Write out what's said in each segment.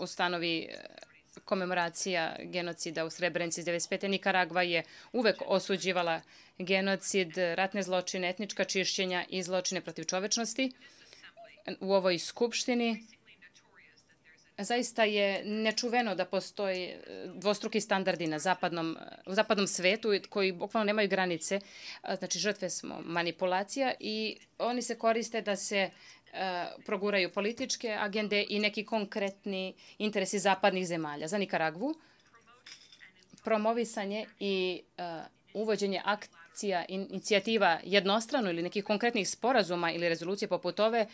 ustanovi e, komemoracija genocida u Srebrenici iz 1995. Nikaragva je uvek osuđivala genocid, ratne zločine, etnička čišćenja i zločine protiv čovečnosti. U ovoj skupštini zaista je nečuveno da postoji e, dvostruki standardi na zapadnom, u zapadnom svetu koji bukvalno nemaju granice. E, znači, žrtve smo manipulacija i oni se koriste da se e, proguraju političke agende i neki konkretni interesi zapadnih zemalja. Za Nikaragvu promovisanje i uvođenje akcija, inicijativa jednostrano ili nekih konkretnih sporazuma ili rezolucije poput ove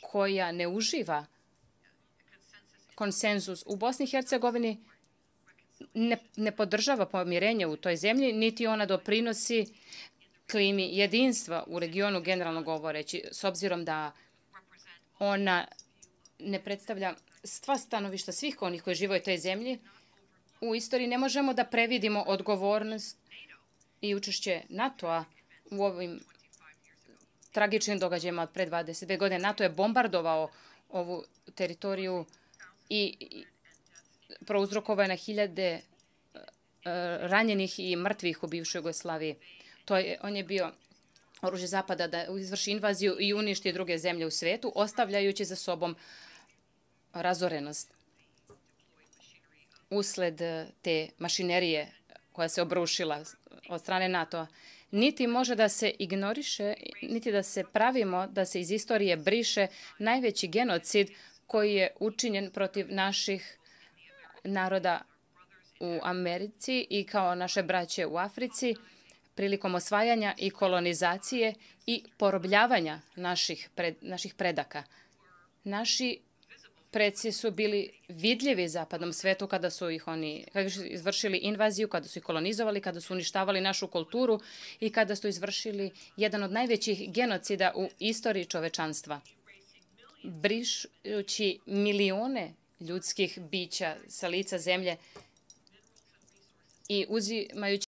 koja ne uživa konsenzus u Bosni i Hercegovini ne, ne podržava pomirenje u toj zemlji, niti ona doprinosi klimi jedinstva u regionu, generalno govoreći, s obzirom da ona ne predstavlja sva stanovišta svih onih koji žive u toj zemlji, u istoriji ne možemo da previdimo odgovornost i učešće NATO-a u ovim tragičnim događajima od pre 22 godine. NATO je bombardovao ovu teritoriju i prouzrokovao je na hiljade e, ranjenih i mrtvih u bivšoj Jugoslaviji. To je, on je bio oružje Zapada da izvrši invaziju i uništi druge zemlje u svetu, ostavljajući za sobom razorenost usled e, te mašinerije koja se obrušila od strane NATO-a. Niti može da se ignoriše, niti da se pravimo da se iz istorije briše najveći genocid koji je učinjen protiv naših naroda u Americi i kao naše braće u Africi prilikom osvajanja i kolonizacije i porobljavanja naših, pred, naših predaka. Naši preci su bili vidljivi zapadnom svetu kada su ih oni kada su izvršili invaziju, kada su ih kolonizovali, kada su uništavali našu kulturu i kada su izvršili jedan od najvećih genocida u istoriji čovečanstva brišući milione ljudskih bića sa lica zemlje i uzimajući